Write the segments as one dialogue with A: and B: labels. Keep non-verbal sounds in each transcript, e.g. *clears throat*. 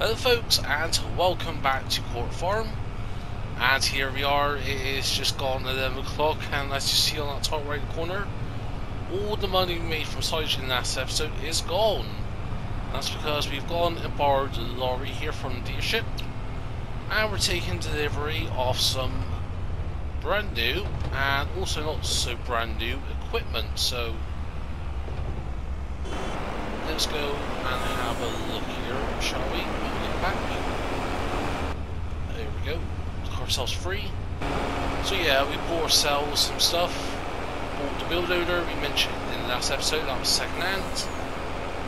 A: Hello folks and welcome back to Court Farm and here we are, it is just gone 11 o'clock and as you see on that top right corner all the money we made from silage in last episode is gone. That's because we've gone and borrowed the lorry here from the dealership and we're taking delivery of some brand new and also not so brand new equipment. So let's go and have a look shall we back. There we go. Look ourselves free. So yeah, we bought ourselves some stuff. Bought the wheel loader we mentioned in the last episode, that was second hand.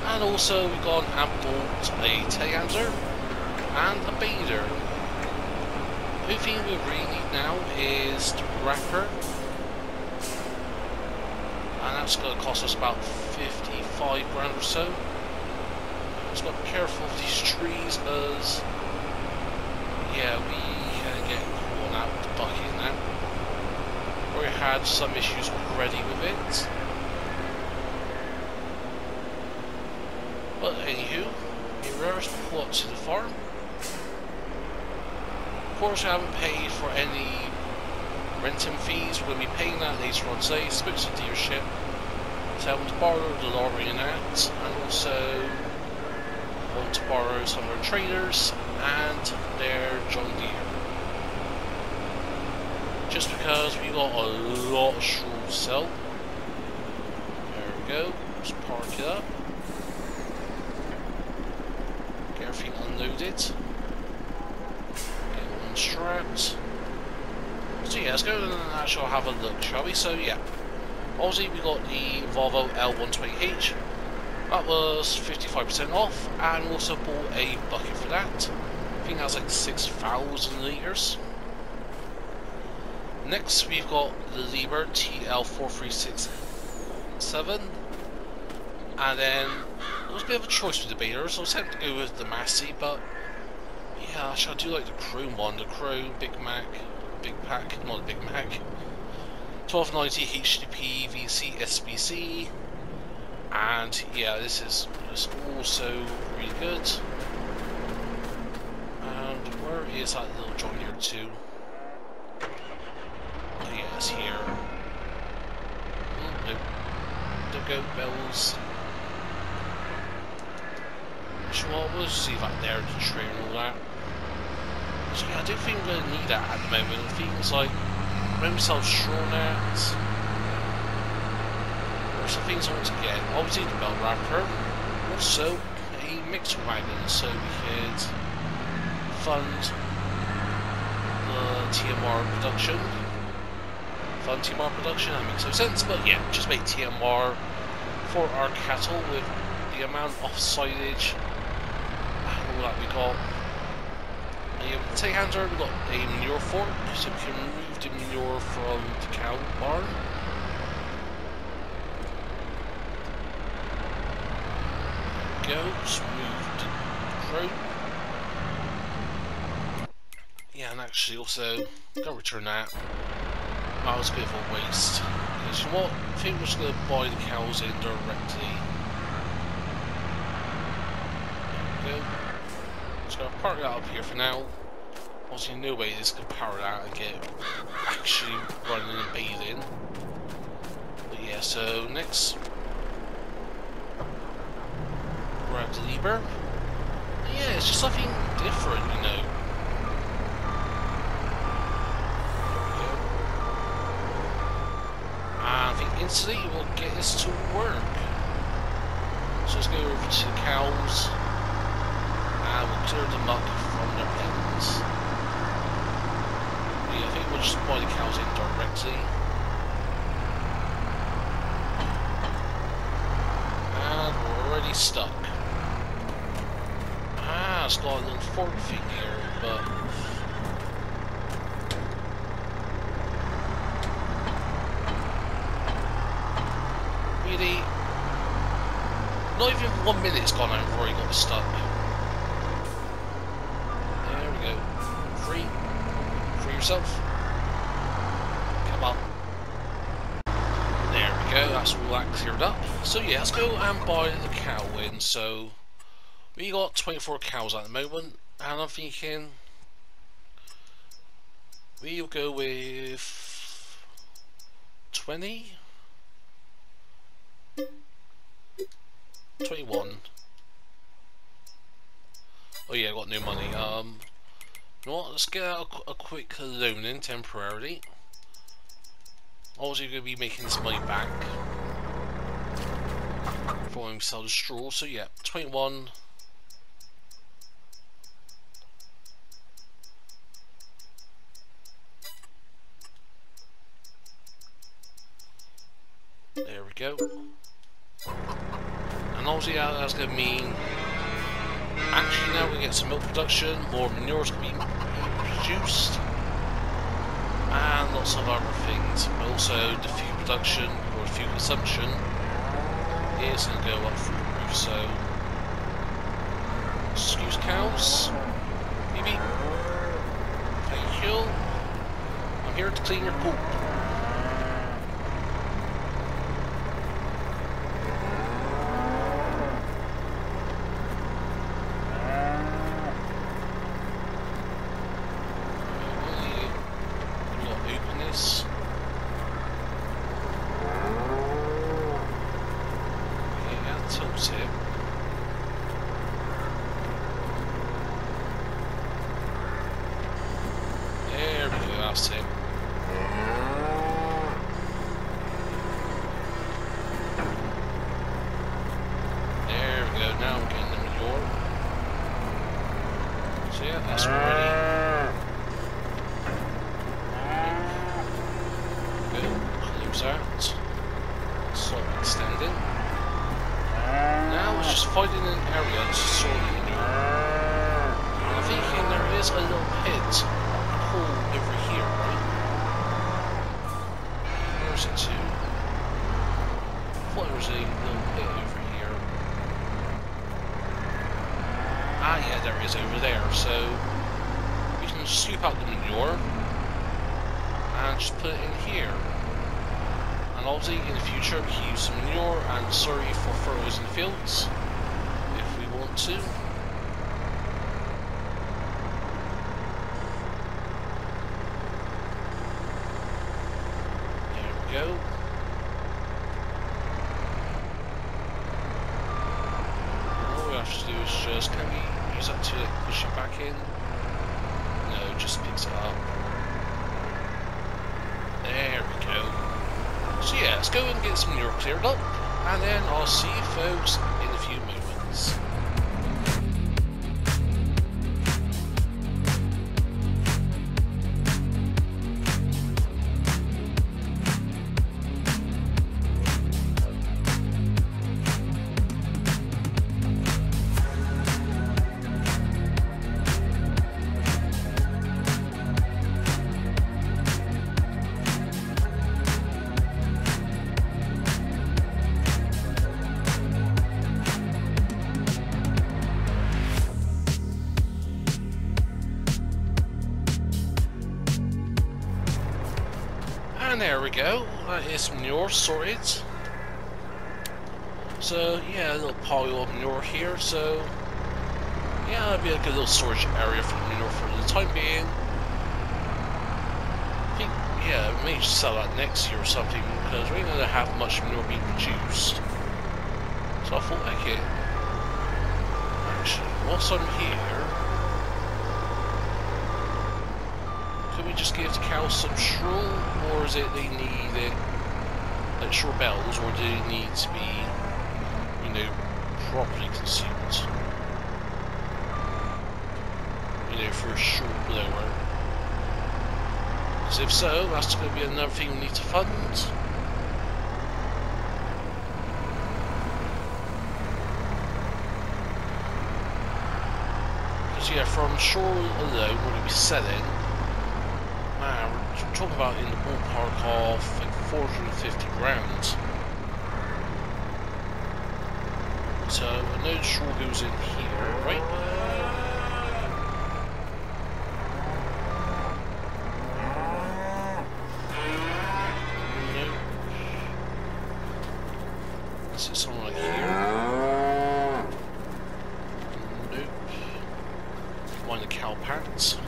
A: And also we gone and bought a telehandler and a baler. The only thing we really need now is the wrapper. And that's going to cost us about 55 grand or so just be careful of these trees because yeah we of get caught out with the bucket now. We had some issues already with it. But anywho mirrors pull up to the farm. Of course we haven't paid for any renting fees to be paying that later on today. Spoke to the dealership. Tell them to borrow the lorry and that and also want to borrow some of their trailers and their John Deere. Just because we got a lot of to sell. There we go. Let's park it up. Get everything unloaded. Get one strapped. So yeah, let's go and actually have a look, shall we? So yeah. Obviously we got the Volvo L120H that was 55% off, and also bought a bucket for that. I think that's like 6,000 litres. Next, we've got the Liebherr TL4367. And then, there was a bit of a choice with the beaters. So I was tempted to go with the Massey, but yeah, actually I do like the Krone one. The Krone Big Mac, Big Pack, not a Big Mac. 1290 HTP VC SBC and yeah this is, is also really good. And where is that little John Deere too oh yeah it's here. Oh, no. Don't go bells. So what we'll see that there to train all that. So yeah I do think we're gonna need that at the moment. Things like rim self straw nets some things I want to get. Obviously the bell wrapper, also a mixer wagon so we could fund the TMR production. Fund TMR production, that makes no sense, but yeah, just make TMR for our cattle with the amount of silage and all that we got. Um, take hands we got a manure fork, so we can remove the manure from the cow barn. Go. Smooth through. Yeah, and actually also, go return that. That was a bit of a waste. You know what? I think we're just going to buy the cows in directly. There we go. Just park that up here for now. Obviously, no way this could power that and get actually running and bathing. But yeah, so next grab the Yeah, it's just something different, you know. I ah, think instantly we'll get this to work. So let's go over to the cows and we'll clear them up from their pens. Yeah, I think we'll just buy the cows in directly. And we're already stuck got a little fork thing here, but... Really... Not even one minute's gone and I've already got stuck. There we go. Free. Free yourself. Come on. There we go, that's all that cleared up. So yeah, let's go and buy the cow in, so... We got 24 cows at the moment, and I'm thinking we'll go with 20, 21. Oh yeah, I got no money. Um, you know what? Let's get a, a quick loan in temporarily. Obviously, going to be making this money back before we sell the straw. So yeah, 21. There we go. And obviously that's going to mean actually now we get some milk production, more manure is going to be produced, and lots of other things. But also the fuel production or fuel consumption is going to go up through the roof. So excuse cows, maybe. Thank you. I'm here to clean your poop. Cleared is manure sorted. So yeah, a little pile of manure here, so yeah, that'll be a good little storage area for manure for the time being. I think, yeah, we may sell that next year or something, because we ain't gonna have much manure being produced. So I thought, okay, actually, whilst I'm here, just give the cows some straw, or is it they need it at short bells, or do they need to be, you know, properly consumed? You know, for a short blower. Because if so, that's going to be another thing we need to fund. Because yeah, from shore alone, we're going to be selling. Talking about in the ballpark of like 450 grams. So know sure goes in here, right? No. Is it somewhere like here? find the cow pants.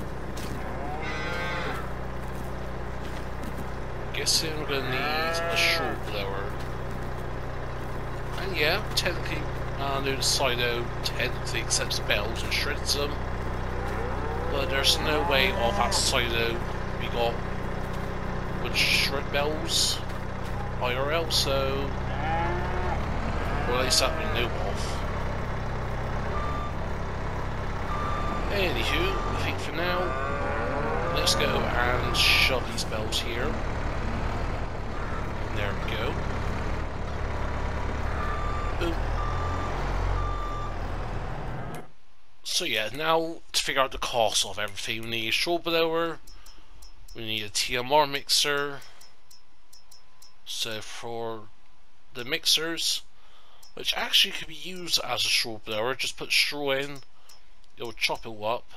A: Guessing we're gonna need a short blower. And yeah, technically, Sido technically accepts bells and shreds them. But there's no way of that Sido we got would shred bells IRL, so well, at least that we know of. Anywho, I think for now, let's go and shove these bells here. And there we go. Boom. So yeah, now to figure out the cost of everything, we need a blower, we need a TMR mixer. So for the mixers, which actually could be used as a straw blower, just put straw in, it will chop it up.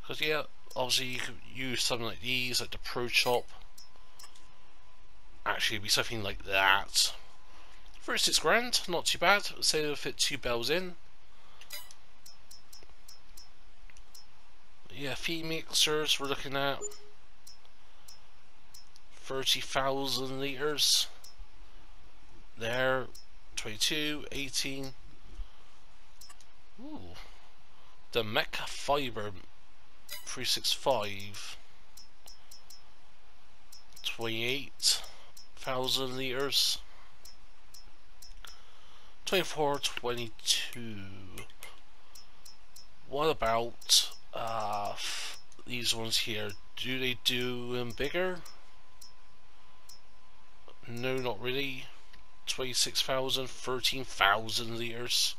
A: Because yeah, obviously you could use something like these, like the Pro Chop. Actually, it'd be something like that. 36 grand, not too bad. Say it'll fit two bells in. Yeah, feed mixers we're looking at 30,000 litres. There, 22, 18. Ooh. The Mecha Fiber 365. 28,000 litres. 24, 22. What about uh, these ones here? Do they do them bigger? No, not really. 26,000, 13,000 litres.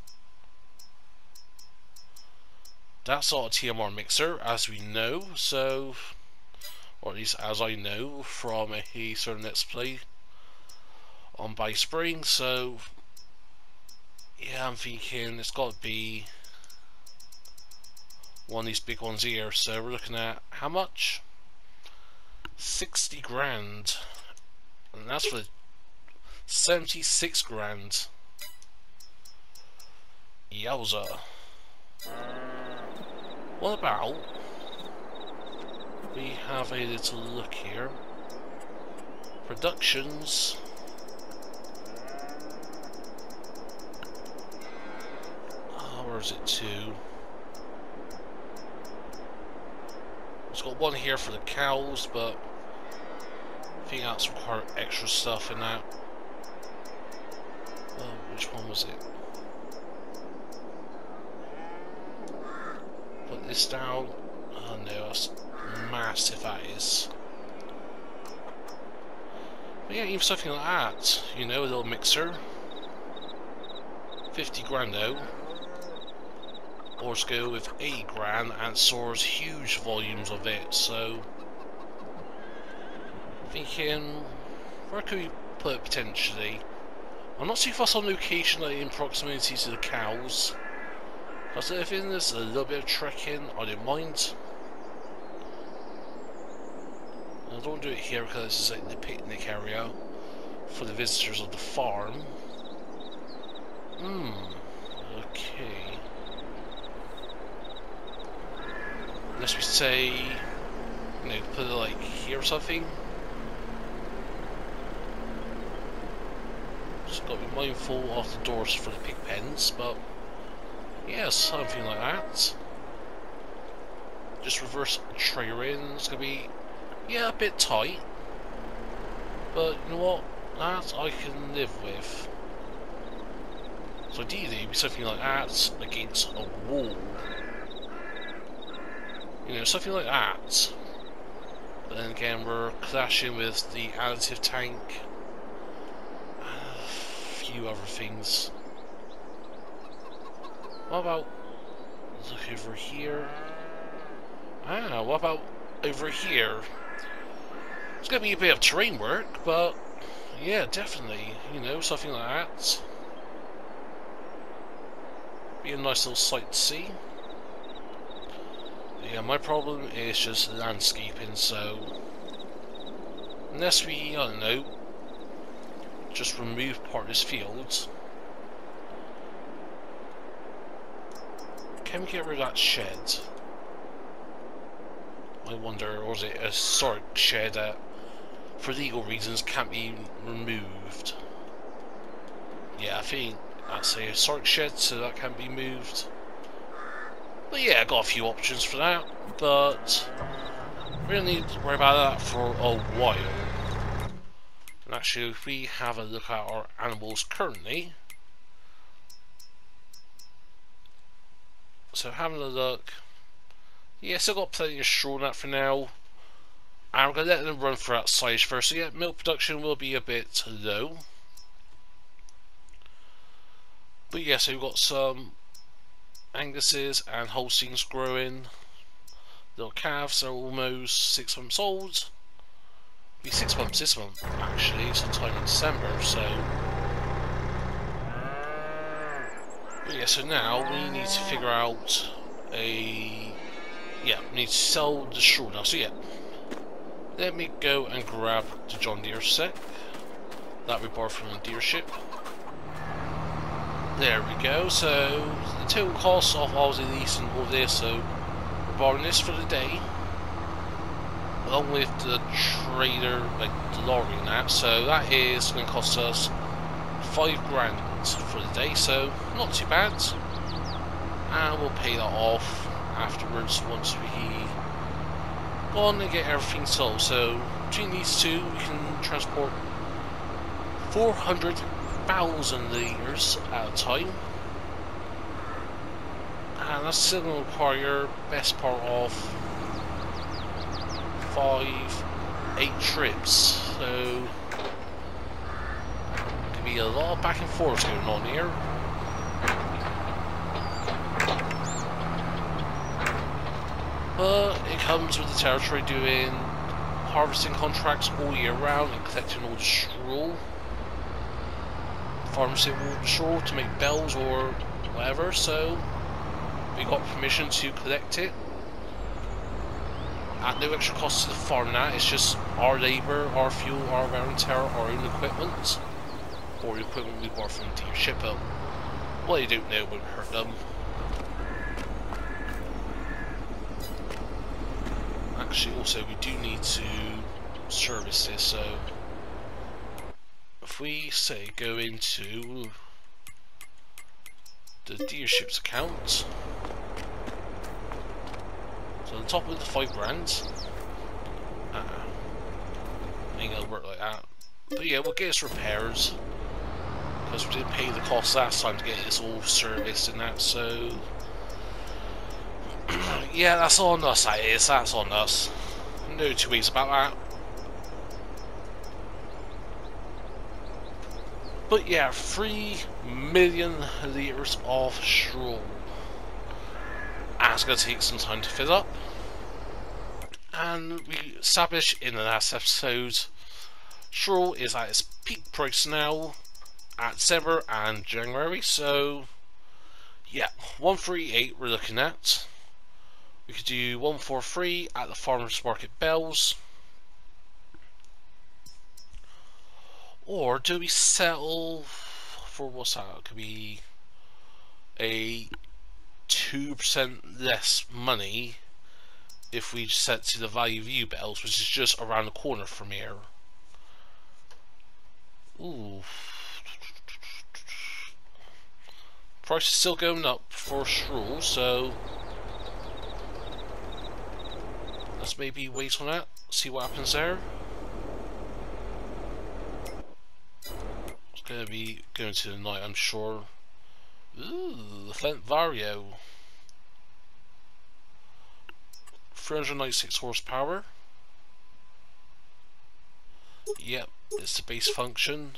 A: That's not a TMR mixer, as we know, so, or at least as I know from a certain Let's Play on By Spring, so, yeah, I'm thinking it's got to be one of these big ones here, so we're looking at how much? 60 grand, and that's for 76 grand. Yowza. What about we have a little look here. Productions. Oh, where is it to? It's got one here for the cows, but I think that's require extra stuff in that. Oh, which one was it? Put this down. Oh no, that's massive that is. But yeah, even something like that, you know, a little mixer. 50 grand though. Or go with 8 grand and stores huge volumes of it, so... Thinking, where could we put it potentially? I'm not too fussed on location like in proximity to the cows. Because if there's a little bit of trekking, I don't mind. I don't do it here because this is like the picnic area for the visitors of the farm. Hmm. Okay. Unless we say, you know, put it like here or something. Just got to be mindful of the doors for the pig pens, but yeah, something like that. Just reverse trigger in. It's gonna be yeah a bit tight, but you know what? That I can live with. So ideally, it'd be something like that against a wall. You know, something like that. But then again, we're clashing with the additive tank A few other things. What about look over here? Ah, what about over here? It's gonna be a bit of terrain work, but yeah, definitely. You know, something like that. Be a nice little sight to see. Yeah, my problem is just landscaping, so unless we, I don't know, just remove part of this field. can we get rid of that shed? I wonder, or is it a sort shed that, for legal reasons, can't be removed? Yeah, I think that's a historic shed, so that can't be moved. But yeah, I got a few options for that, but we don't need to worry about that for a while. And actually, if we have a look at our animals currently, so having a look, yeah, still got plenty of straw that for now. I'm going to let them run for that size first. So yeah, milk production will be a bit low. But yeah, so we've got some Anguses and Holsteins growing. Little calves are almost six months old. Be six months this month, actually, sometime in December, so. But yeah, so now we need to figure out a. Yeah, we need to sell the straw now. So yeah, let me go and grab the John Deere set that we bought from the dealership. There we go, so the total cost of Aussie lease and all this, so we're borrowing this for the day, along with the trader, like the lorry and that, so that is going to cost us five grand for the day, so not too bad, and we'll pay that off afterwards once we go on and get everything sold, so between these two we can transport 400 thousand litres at a time. And that's still going to require best part of five, eight trips. So could be a lot of back and forth going on here. But it comes with the territory doing harvesting contracts all year round and collecting all the straw pharmaceutical to make bells or whatever, so we got permission to collect it. At no extra cost to the farm that, it's just our labour, our fuel, our wear and tear, our own equipment. Or equipment we bought from dealership, but what you don't know wouldn't hurt them. Actually, also, we do need to service this, so if we say go into the dealership's account, so on top of the five grand, uh, ain't gonna work like that. But yeah, we'll get us repairs because we didn't pay the cost last time to get this all serviced and that. So *clears throat* yeah, that's on us. That is. That's on us. No two ways about that. But yeah, 3 million litres of straw. That's going to take some time to fill up. And we established in the last episode, straw is at its peak price now at December and January. So, yeah, 138 we're looking at. We could do 143 at the Farmers Market Bells. Or do we settle for what's that? It could be a 2% less money if we set to the value View bells, which is just around the corner from here. Ooh. Price is still going up for straw, so let's maybe wait on that, see what happens there. Going to be going to tonight, I'm sure. Ooh, Fendt Vario. 396 horsepower. Yep, it's the base function.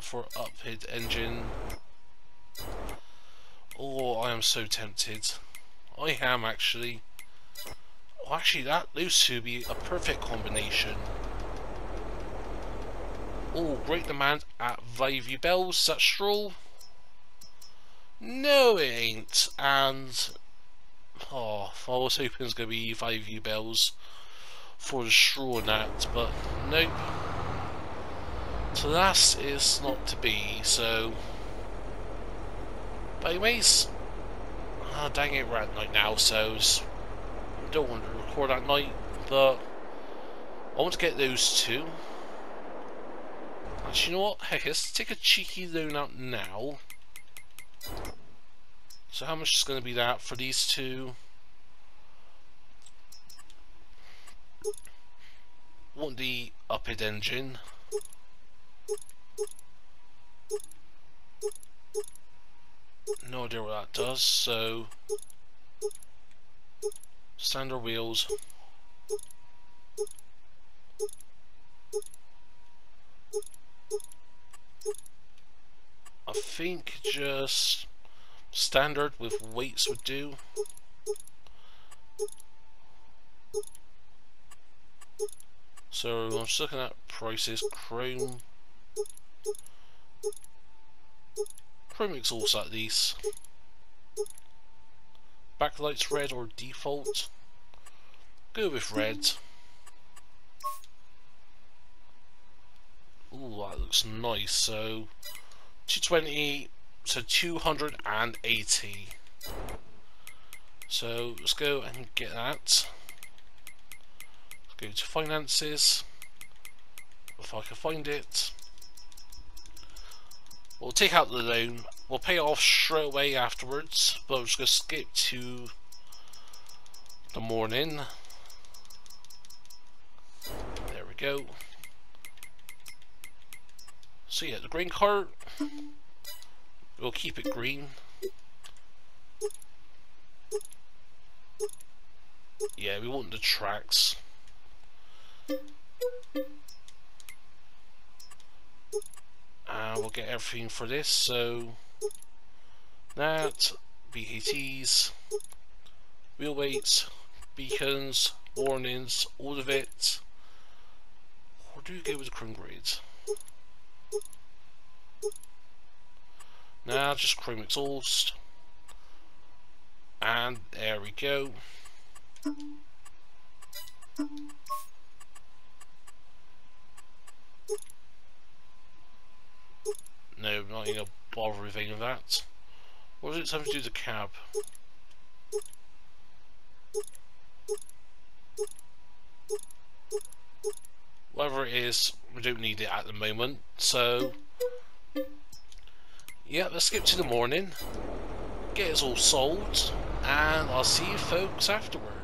A: For uphead engine. Oh, I am so tempted. I am actually. Oh, actually, that looks to be a perfect combination. Oh, great demand at Vivey Bells. That straw? No, it ain't. And oh, I was hoping it's going to be Vivey Bells for the straw net, but nope. So that is not to be. So but anyways, uh, dang it, we're at night now, so don't want to record at night, but I want to get those two. You know what? Hey, let's take a cheeky loan out now. So how much is going to be that for these two? Want the upid engine. No idea what that does, so standard wheels. I think just standard with weights would do. So I'm just looking at prices, chrome. Chrome exhaust at least. Backlights red or default. Go with red. Ooh, that looks nice. So 220, so 280. So let's go and get that. Go to finances. If I can find it. We'll take out the loan. We'll pay off straight away afterwards. But I'm just going to skip to the morning. There we go. So yeah, the green cart, we'll keep it green. Yeah, we want the tracks. And we'll get everything for this, so that, BKTs, wheel weights, beacons, warnings, all of it. Or do you go with the chrome grades? Now just chrome exhaust. And there we go. No, not even bother with any of that. What is it time to do the cab? Whatever it is, we don't need it at the moment, so yeah, let's skip to the morning, get us all sold, and I'll see you folks afterwards.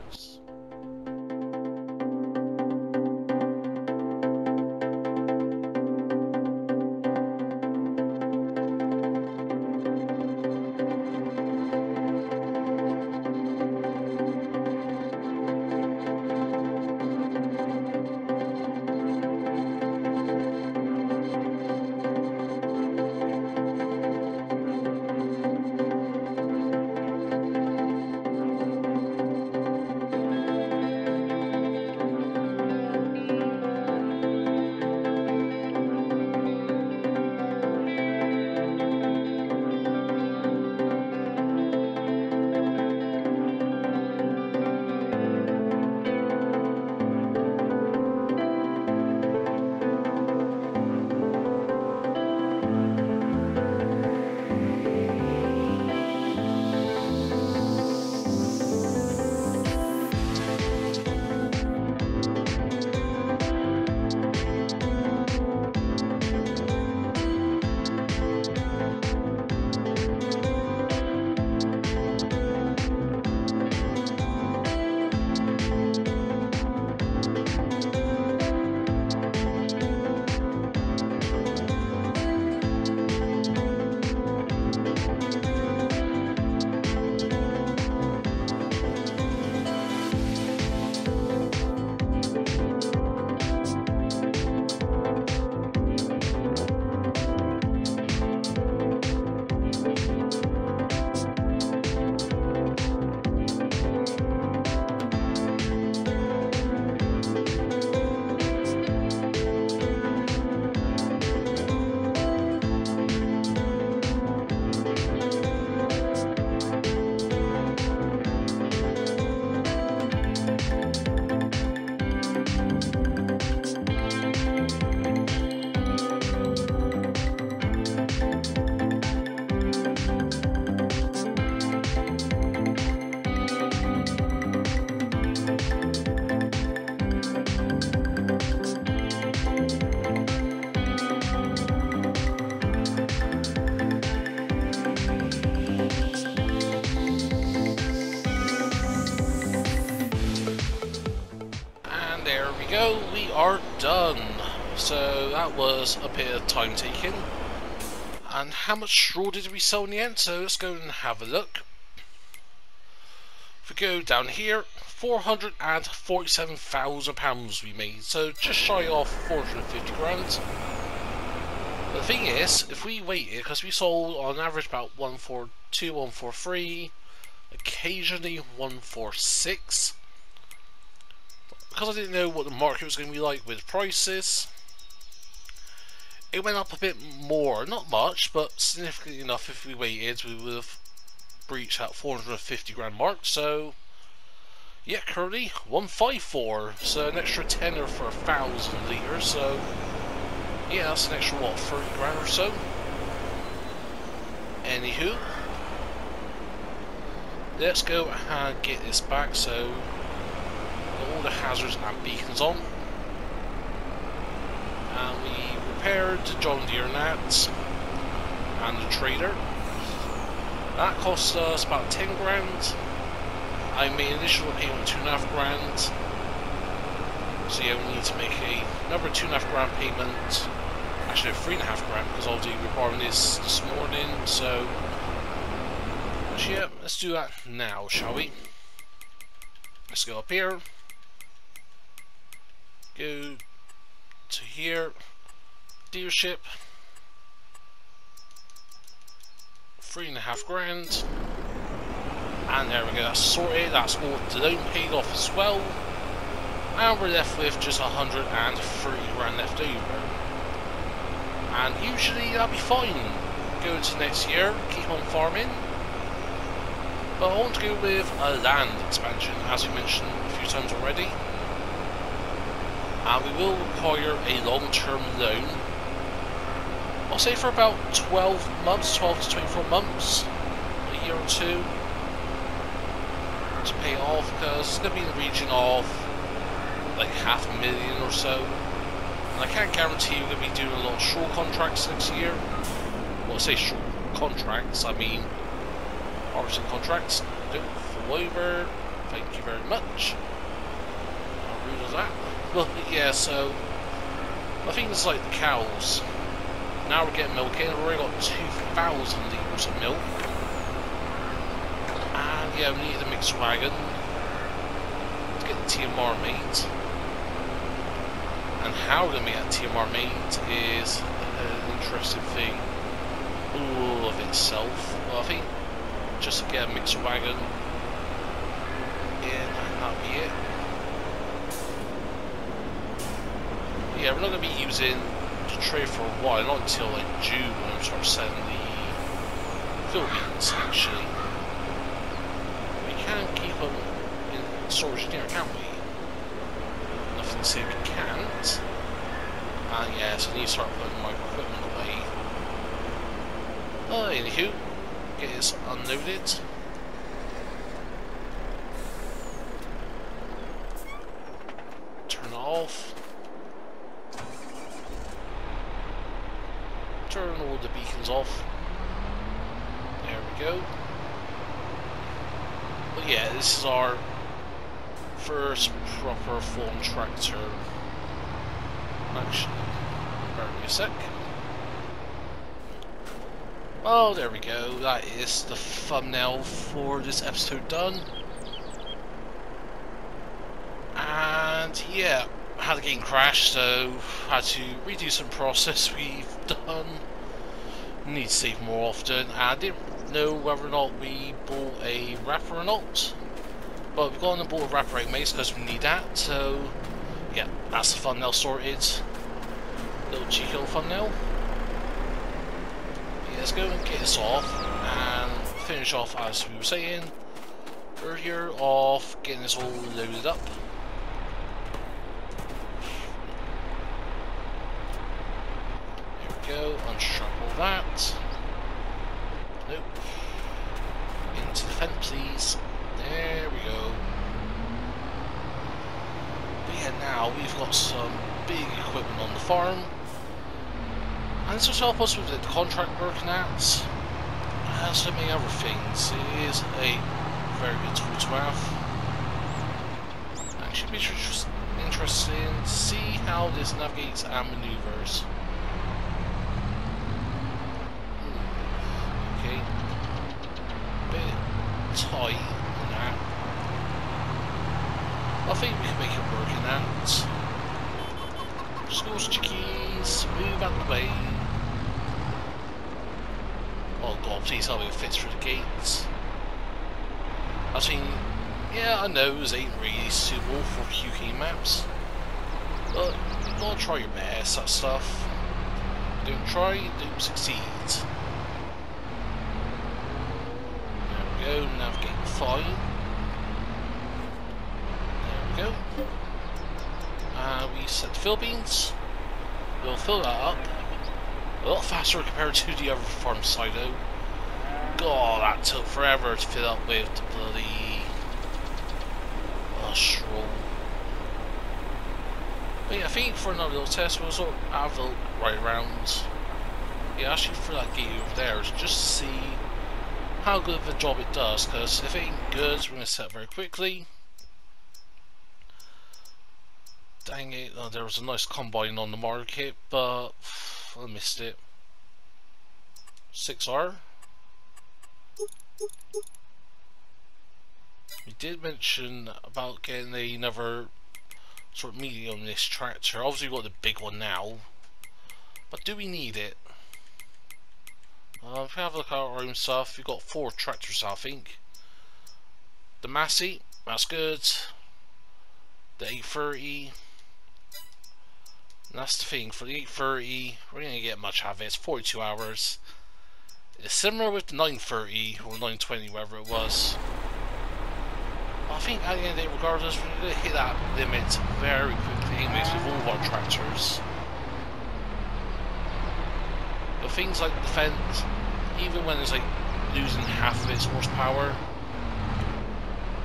A: That was a bit of time taking. And how much straw did we sell in the end? So let's go and have a look. If we go down here, £447,000 we made. So just shy off 450 grand. The thing is, if we waited, because we sold on average about 142, 143, occasionally 146. Because I didn't know what the market was going to be like with prices, it went up a bit more, not much, but significantly enough. If we waited, we would have breached that 450 grand mark. So, yeah, currently 154. So an extra tenner for a thousand liters. So, yeah, that's an extra what, 30 grand or so. Anywho, let's go and get this back. So, all the hazards and beacons on, and we the John Deere nets and the trader. That cost us about 10 grand. I made an initial payment of 2.5 grand. So yeah, we need to make a, another 2.5 grand payment. Actually, 3.5 grand because I'll do reborn this this morning. So, so yeah, let's do that now, shall we? Let's go up here. Go to here dealership. Three and a half grand. And there we go, that's sorted, that's all the loan paid off as well. And we're left with just 103 grand left over. And usually that'll be fine. Go into next year, keep on farming. But I want to go with a land expansion, as we mentioned a few times already. And we will require a long-term loan I'll say for about 12 months, 12 to 24 months, a year or two, to pay off, because it's going to be in the region of like half a million or so. And I can't guarantee we're going to be doing a lot of short contracts next year. Well, I say short contracts, I mean harvesting contracts. Don't fall over. Thank you very much. How rude is that? *laughs* Well, yeah, so I think it's like the cows. Now we're getting milk in. We've already got 2,000 litres of milk. And yeah, we need a mixed wagon to get the TMR meat. And how we're going to make TMR meat is an interesting thing all of itself. Well, I think just to get a mixed wagon in and that'll be it. Yeah, we're not going to be using to trade for a while, not until like June when we start selling the Philippines actually. We can keep them in storage here, can't we? Nothing to say we can't. And uh, yeah, so I need to start putting my equipment away. Uh, anywho, get this unloaded. Turn it off. turn beacons off. There we go. But yeah, this is our first proper phone tractor. Actually, bear me a sec. Oh, there we go. That is the thumbnail for this episode done. And yeah, had the game crash, so had to redo some process *laughs* we've done. Need to save more often. I didn't know whether or not we bought a wrapper or not, but we've gone and bought a wrapper mace because we need that. So yeah, that's the thumbnail sorted. Little cheeky little thumbnail. Yeah, let's go and get this off and finish off as we were saying earlier of getting this all loaded up. go, unshuffle that. Nope. Into the fence, please. There we go. But yeah, now we've got some big equipment on the farm. And this will help us with the contract working at. And uh, so many other things. It is a very good tool to have. Actually, be interesting to see how this navigates and maneuvers. Okay. Bit tight in that. I think we can make it work in that. Schools chickies, move out the way. Oh god, please tell me it through the gates. I think yeah, I know it ain't really suitable for UK maps, but you gotta try your best at stuff. Don't try, don't succeed. There we go, navigate fine. There we go. Uh, we set the Philippines. We'll fill that up. A lot faster compared to the other farm though. God, that took forever to fill up with the bloody mushroom. But yeah, I think for another little test, we'll sort of have a right around. Yeah, actually for that gate over there, just to see how good of a job it does, because if it ain't good, we're going to set very quickly. Dang it, oh, there was a nice combine on the market, but *sighs* I missed it. 6R. We did mention about getting another sort of medium this tractor. Obviously we've got the big one now. But do we need it? Uh, if we have a look at our own stuff, we've got four tractors I think. The Massey, that's good. The 830. And that's the thing, for the 830, we're going to get much out of it. It's 42 hours. It's similar with the 930 or 920, whatever it was. I think at the end of the day, regardless, we're going to hit that limit very quickly anyways with all of our tractors. But things like the Fendt, even when it's like losing half of its horsepower,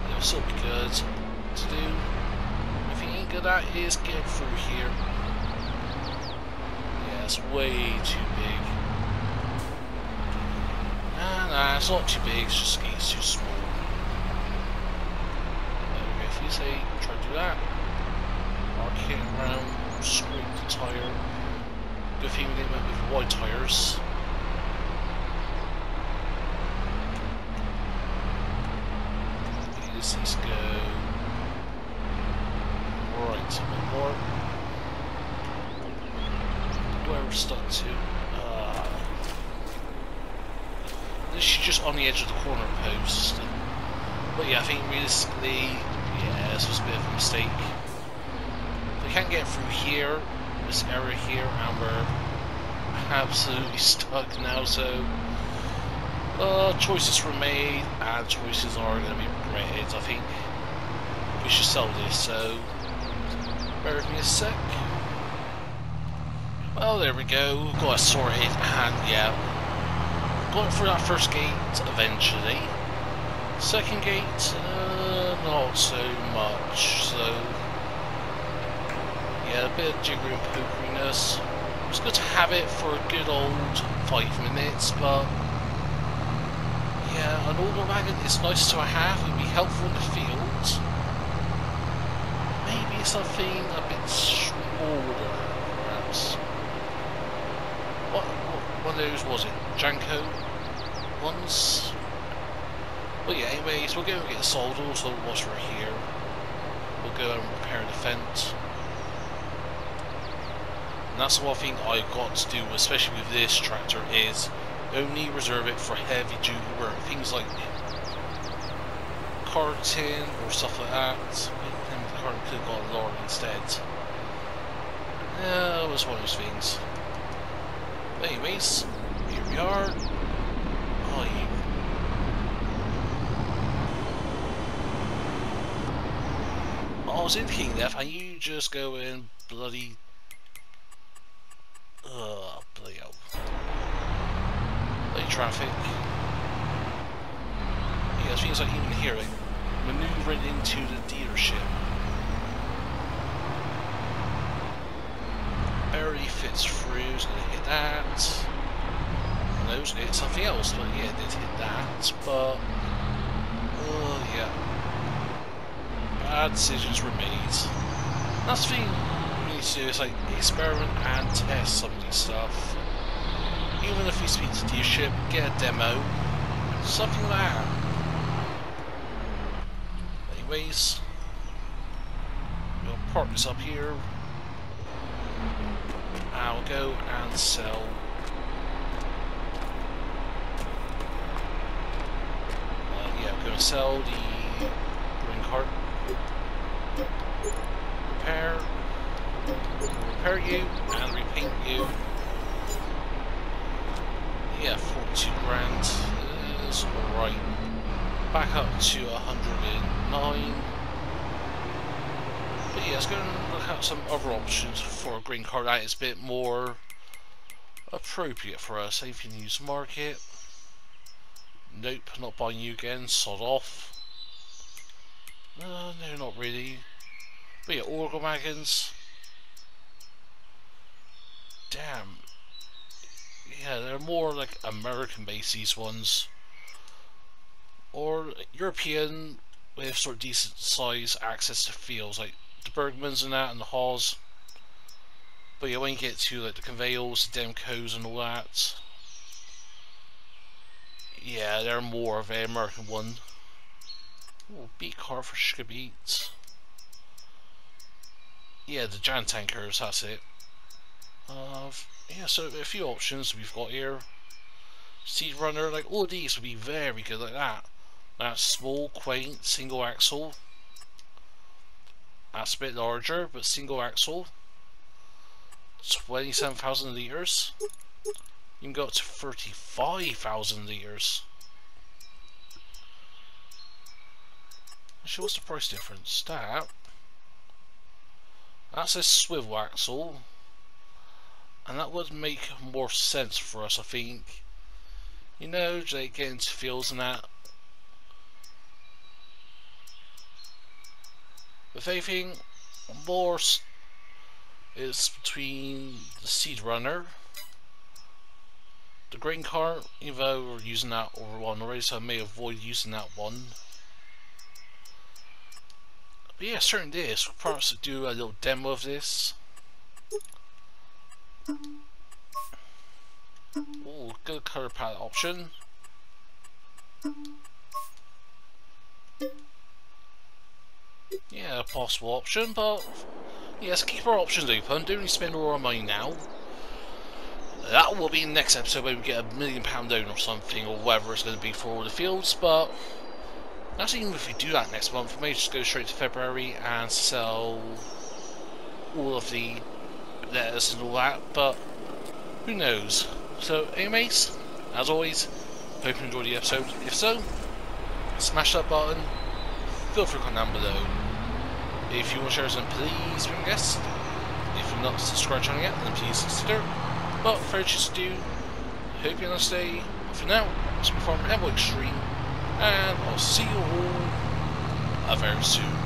A: it'll still be good to do. If you ain't good at is get through here. Yeah, it's way too big. Nah, nah, it's not too big, it's just it's too small If you say try to do that. Arc hit around, scrape the tyre. Good thing we didn't went with wide needs to go right bit more. Where we're stuck to. Uh, this is just on the edge of the corner post. But yeah, I think realistically yeah, this was a bit of a mistake. We can't get through here, this area here, and we're absolutely stuck now, so uh, choices were made, and choices are going to be regretted. I think we should sell this, so bear with me a sec. Well, there we go, got it sorted, and yeah, got through that first gate eventually. Second gate, uh, not so much, so yeah, a bit of jiggery and pookeriness. It's good to have it for a good old five minutes, but yeah, an auger wagon is nice to have, it'd be helpful in the field. Maybe something a bit smaller, perhaps. What, what one of those was it? Janko ones? But yeah, anyways, we'll go and get the solder, so whilst we're here, we'll go and repair the fence. And that's one thing I got to do, especially with this tractor, is only reserve it for heavy duty work. Things like carting or stuff like that. Maybe the carton could have got a lorry instead. Yeah, it was one of those things. But anyways, here we are. Oh, I was thinking that and you just go in bloody uh bloody hell. Bloody traffic. Yeah, seems like even hear it. Maneuvering into the dealership. Barely fits through, it's gonna hit that. No, it's gonna hit something else, but yeah, it did hit that, but oh yeah bad decisions were made. That's the thing do is like experiment and test some of this stuff. Even if we speak to your ship, get a demo, something like that. Anyways, we'll park this up here. I'll go and sell uh, going to sell the green cart repair, repair you, and repaint you. Yeah, 42 grand is alright. Back up to 109. But yeah, let's go and look at some other options for a green card that is a bit more appropriate for us. In use market. Nope, not buying you again, sod off. Uh, no, not really. But yeah, Auger Wagons. Damn. Yeah, they're more like American based, these ones. Or European with sort of decent size access to fields, like the Bergmans and that, and the Haas. But you get to like the Conveyals, the Demcos and all that, yeah, they're more of an American one. Oh, beat car for Skibbeat. Yeah, the Jan tankers, that's it. Uh, yeah, so a few options we've got here. Seed runner, like all these would be very good like that. That's small, quaint, single axle. That's a bit larger, but single axle. 27,000 litres. You can go up to 35,000 litres. Actually, what's the price difference? That. That's a swivel axle. And that would make more sense for us, I think. You know, like getting into fields and that. If anything, more is between the Seed Runner, the Grain car even though we're using that one already, so I may avoid using that one. But yeah, certain days, we'll probably do a little demo of this. Oh, good color palette option. Yeah, a possible option, but yes, keep our options open. Don't spend all our money now. That will be the next episode when we get a million pound loan or something, or whatever it's going to be for all the fields, but that's even if we do that next month, we may just go straight to February and sell all of the letters and all that, but who knows. So, anyways, as always, hope you enjoyed the episode. If so, smash that button, feel free to comment down below. If you want to share some, please be a guest. If you're not subscribed to the channel yet, then please consider. But for to do, hope you have a nice day. For now, it's been from EnvoyXtreme, and I'll see you all very soon.